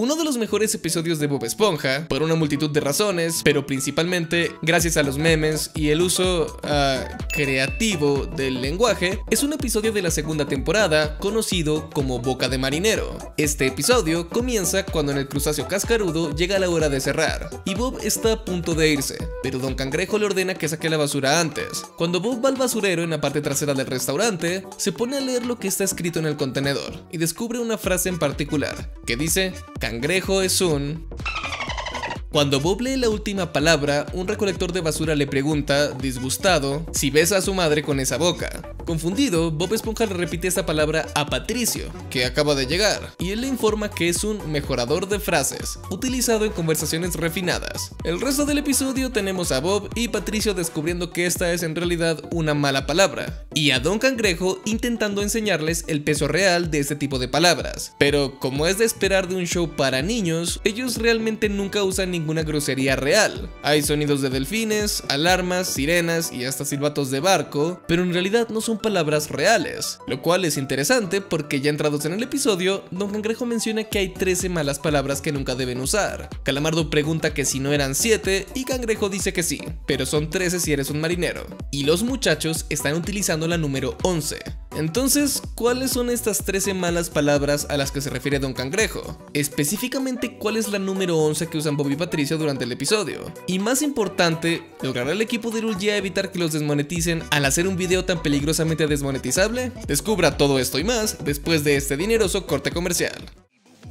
Uno de los mejores episodios de Bob Esponja, por una multitud de razones, pero principalmente gracias a los memes y el uso uh, creativo del lenguaje, es un episodio de la segunda temporada conocido como Boca de Marinero. Este episodio comienza cuando en el crustáceo cascarudo llega la hora de cerrar, y Bob está a punto de irse, pero Don Cangrejo le ordena que saque la basura antes. Cuando Bob va al basurero en la parte trasera del restaurante, se pone a leer lo que está escrito en el contenedor, y descubre una frase en particular, que dice, Cangrejo es un... Cuando Bob lee la última palabra, un recolector de basura le pregunta, disgustado, si besa a su madre con esa boca. Confundido, Bob Esponja le repite esta palabra a Patricio, que acaba de llegar, y él le informa que es un mejorador de frases, utilizado en conversaciones refinadas. El resto del episodio tenemos a Bob y Patricio descubriendo que esta es en realidad una mala palabra, y a Don Cangrejo intentando enseñarles el peso real de este tipo de palabras. Pero como es de esperar de un show para niños, ellos realmente nunca usan ninguna grosería real. Hay sonidos de delfines, alarmas, sirenas y hasta silbatos de barco, pero en realidad no son palabras reales, lo cual es interesante porque ya entrados en el episodio, Don Cangrejo menciona que hay 13 malas palabras que nunca deben usar. Calamardo pregunta que si no eran 7 y Cangrejo dice que sí, pero son 13 si eres un marinero. Y los muchachos están utilizando la número 11. Entonces, ¿cuáles son estas 13 malas palabras a las que se refiere Don Cangrejo? Específicamente, ¿cuál es la número 11 que usan Bobby y Patricio durante el episodio? Y más importante, ¿logrará el equipo de Rulgia evitar que los desmoneticen al hacer un video tan peligrosamente desmonetizable? Descubra todo esto y más después de este dineroso corte comercial.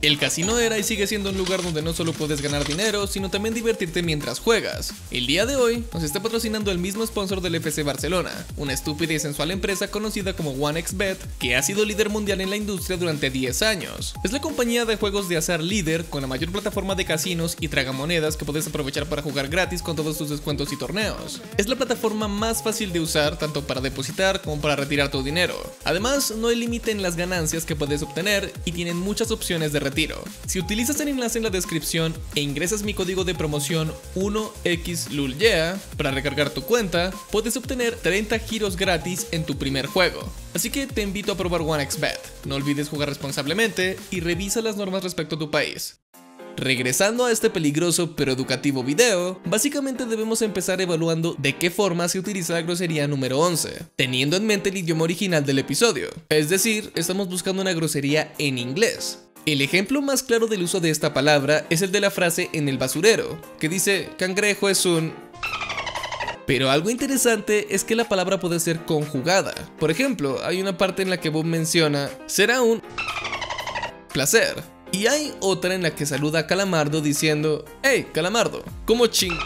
El casino era y sigue siendo un lugar donde no solo puedes ganar dinero, sino también divertirte mientras juegas. El día de hoy nos está patrocinando el mismo sponsor del FC Barcelona, una estúpida y sensual empresa conocida como OneXBet, que ha sido líder mundial en la industria durante 10 años. Es la compañía de juegos de azar líder con la mayor plataforma de casinos y tragamonedas que puedes aprovechar para jugar gratis con todos tus descuentos y torneos. Es la plataforma más fácil de usar tanto para depositar como para retirar tu dinero. Además, no hay límite en las ganancias que puedes obtener y tienen muchas opciones de retiro. Si utilizas el enlace en la descripción e ingresas mi código de promoción 1XLULYEA para recargar tu cuenta, puedes obtener 30 giros gratis en tu primer juego. Así que te invito a probar OneXBet. No olvides jugar responsablemente y revisa las normas respecto a tu país. Regresando a este peligroso pero educativo video, básicamente debemos empezar evaluando de qué forma se utiliza la grosería número 11, teniendo en mente el idioma original del episodio. Es decir, estamos buscando una grosería en inglés. El ejemplo más claro del uso de esta palabra es el de la frase en el basurero, que dice cangrejo es un... Pero algo interesante es que la palabra puede ser conjugada. Por ejemplo, hay una parte en la que Bob menciona, será un placer. Y hay otra en la que saluda a Calamardo diciendo, hey, Calamardo, ¿cómo ching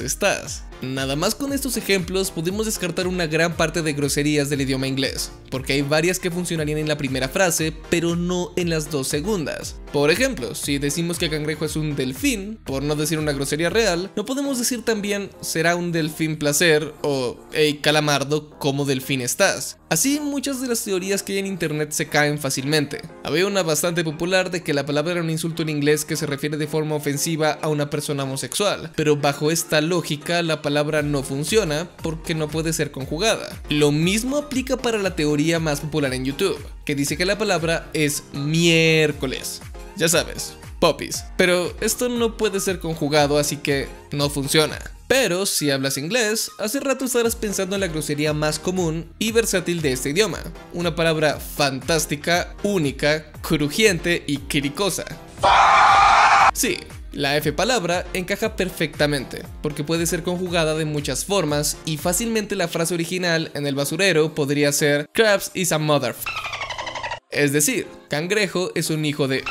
estás? Nada más con estos ejemplos podemos descartar una gran parte de groserías del idioma inglés, porque hay varias que funcionarían en la primera frase, pero no en las dos segundas. Por ejemplo, si decimos que cangrejo es un delfín, por no decir una grosería real, no podemos decir también será un delfín placer o hey calamardo, ¿cómo delfín estás? Así muchas de las teorías que hay en internet se caen fácilmente. Había una bastante popular de que la palabra era un insulto en inglés que se refiere de forma ofensiva a una persona homosexual, pero bajo esta lógica la palabra no funciona porque no puede ser conjugada. Lo mismo aplica para la teoría más popular en YouTube, que dice que la palabra es miércoles. Ya sabes, popis. Pero esto no puede ser conjugado así que no funciona. Pero si hablas inglés, hace rato estarás pensando en la grosería más común y versátil de este idioma, una palabra fantástica, única, crujiente y quiricosa. Sí, la F palabra encaja perfectamente, porque puede ser conjugada de muchas formas y fácilmente la frase original en el basurero podría ser Crabs is a mother. Es decir, cangrejo es un hijo de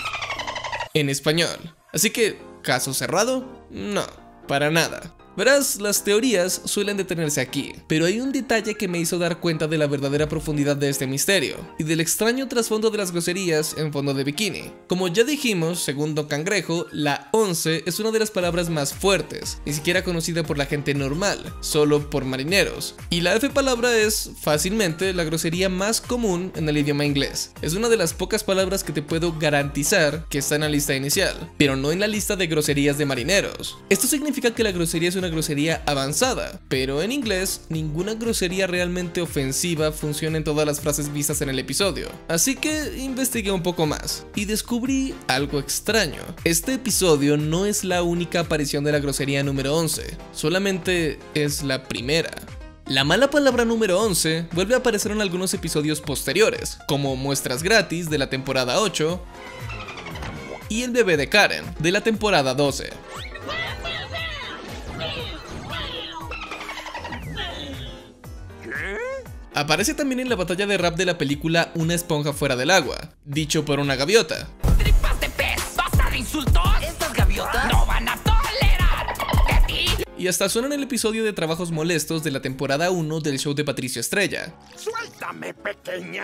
en español. Así que, ¿caso cerrado? No, para nada. Verás, las teorías suelen detenerse aquí, pero hay un detalle que me hizo dar cuenta de la verdadera profundidad de este misterio, y del extraño trasfondo de las groserías en fondo de bikini. Como ya dijimos, según Don Cangrejo, la 11 es una de las palabras más fuertes, ni siquiera conocida por la gente normal, solo por marineros. Y la F palabra es, fácilmente, la grosería más común en el idioma inglés. Es una de las pocas palabras que te puedo garantizar que está en la lista inicial, pero no en la lista de groserías de marineros. Esto significa que la grosería es una grosería avanzada, pero en inglés ninguna grosería realmente ofensiva funciona en todas las frases vistas en el episodio. Así que investigué un poco más y descubrí algo extraño. Este episodio no es la única aparición de la grosería número 11, solamente es la primera. La mala palabra número 11 vuelve a aparecer en algunos episodios posteriores, como muestras gratis de la temporada 8 y el bebé de Karen de la temporada 12. Aparece también en la batalla de rap de la película Una esponja fuera del agua, dicho por una gaviota. ¡Tripas de pez! ¡Basta de insultos! ¿Estas gaviotas no van a tolerar de ti! Y hasta suena en el episodio de Trabajos Molestos de la temporada 1 del show de Patricio Estrella. Suéltame, pequeña.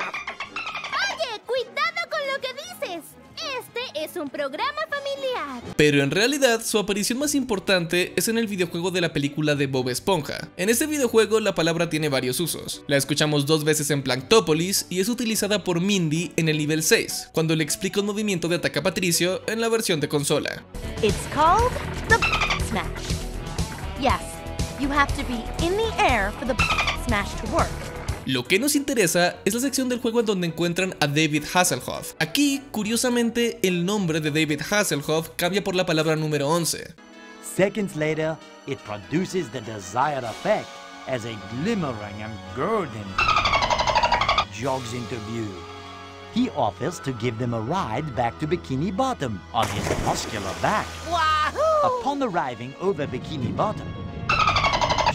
Es un programa familiar. Pero en realidad su aparición más importante es en el videojuego de la película de Bob Esponja. En este videojuego la palabra tiene varios usos. La escuchamos dos veces en Planktópolis y es utilizada por Mindy en el nivel 6, cuando le explica un movimiento de ataque a Patricio en la versión de consola. It's called the smash. Yes, you have to be in the air for the smash to work. Lo que nos interesa es la sección del juego en donde encuentran a David Hasselhoff. Aquí, curiosamente, el nombre de David Hasselhoff cambia por la palabra número 11. Seconds later, it produces the desired effect as a glimmering and golden jogs into view. He offers to give them a ride back to Bikini Bottom on his muscular back. ¡Wahoo! Upon arriving over Bikini Bottom,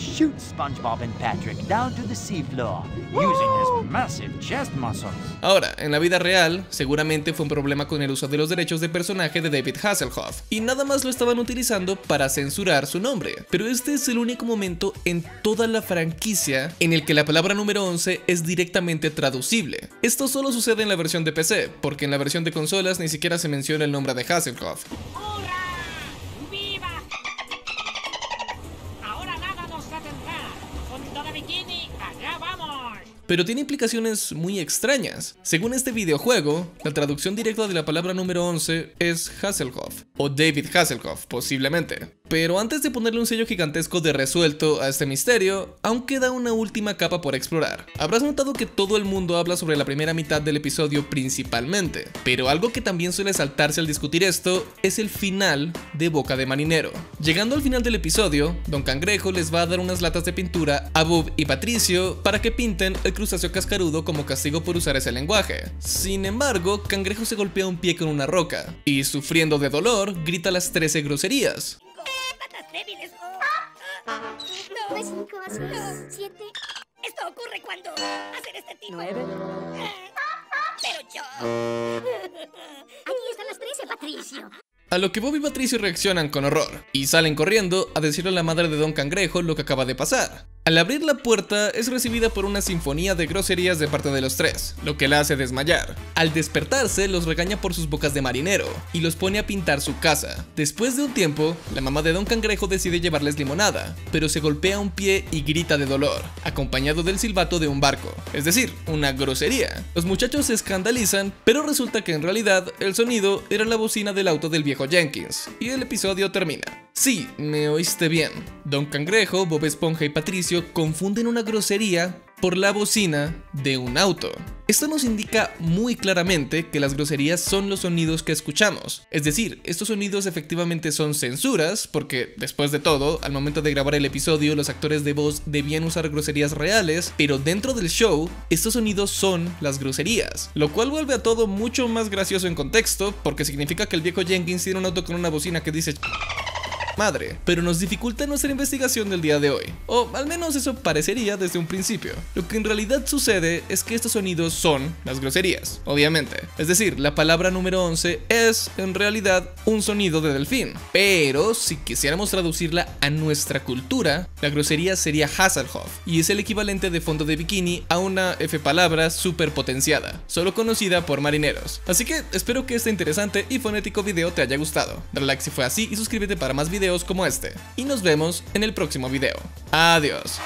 shoots SpongeBob and Patrick down to the seafloor using his massive chest muscles. Ahora, en la vida real, seguramente fue un problema con el uso de los derechos de personaje de David Hasselhoff, y nada más lo estaban utilizando para censurar su nombre. Pero este es el único momento en toda la franquicia en el que la palabra número 11 es directamente traducible. Esto solo sucede en la versión de PC, porque en la versión de consolas ni siquiera se menciona el nombre de Hasselhoff. Pero tiene implicaciones muy extrañas. Según este videojuego, la traducción directa de la palabra número 11 es Hasselhoff, o David Hasselhoff, posiblemente. Pero antes de ponerle un sello gigantesco de resuelto a este misterio, aún queda una última capa por explorar. Habrás notado que todo el mundo habla sobre la primera mitad del episodio principalmente, pero algo que también suele saltarse al discutir esto es el final de Boca de Marinero. Llegando al final del episodio, Don Cangrejo les va a dar unas latas de pintura a Bob y Patricio para que pinten el crustáceo cascarudo como castigo por usar ese lenguaje. Sin embargo, Cangrejo se golpea un pie con una roca y, sufriendo de dolor, grita las 13 groserías. patas débiles. Nueve, cinco, seis, siete. Esto ocurre cuando hacen este tipo. Nueve. Pero yo. Ahí están las trece, Patricio. A lo que Bob y Patricio reaccionan con horror y salen corriendo a decirle a la madre de Don Cangrejo lo que acaba de pasar. Al abrir la puerta es recibida por una sinfonía de groserías de parte de los tres, lo que la hace desmayar. Al despertarse los regaña por sus bocas de marinero y los pone a pintar su casa. Después de un tiempo, la mamá de Don Cangrejo decide llevarles limonada, pero se golpea un pie y grita de dolor, acompañado del silbato de un barco, es decir, una grosería. Los muchachos se escandalizan, pero resulta que en realidad el sonido era la bocina del auto del viejo Jenkins, y el episodio termina. Sí, me oíste bien. Don Cangrejo, Bob Esponja y Patricio confunden una grosería por la bocina de un auto. Esto nos indica muy claramente que las groserías son los sonidos que escuchamos. Es decir, estos sonidos efectivamente son censuras, porque después de todo, al momento de grabar el episodio, los actores de voz debían usar groserías reales, pero dentro del show, estos sonidos son las groserías. Lo cual vuelve a todo mucho más gracioso en contexto, porque significa que el viejo Jenkins tiene un auto con una bocina que dice madre, pero nos dificulta nuestra investigación del día de hoy. O al menos eso parecería desde un principio. Lo que en realidad sucede es que estos sonidos son las groserías, obviamente. Es decir, la palabra número 11 es en realidad un sonido de delfín. Pero si quisiéramos traducirla a nuestra cultura, la grosería sería Hasselhoff y es el equivalente de fondo de bikini a una F palabra super potenciada, solo conocida por marineros. Así que espero que este interesante y fonético video te haya gustado. Dale like si fue así y suscríbete para más videos como este. Y nos vemos en el próximo video. Adiós.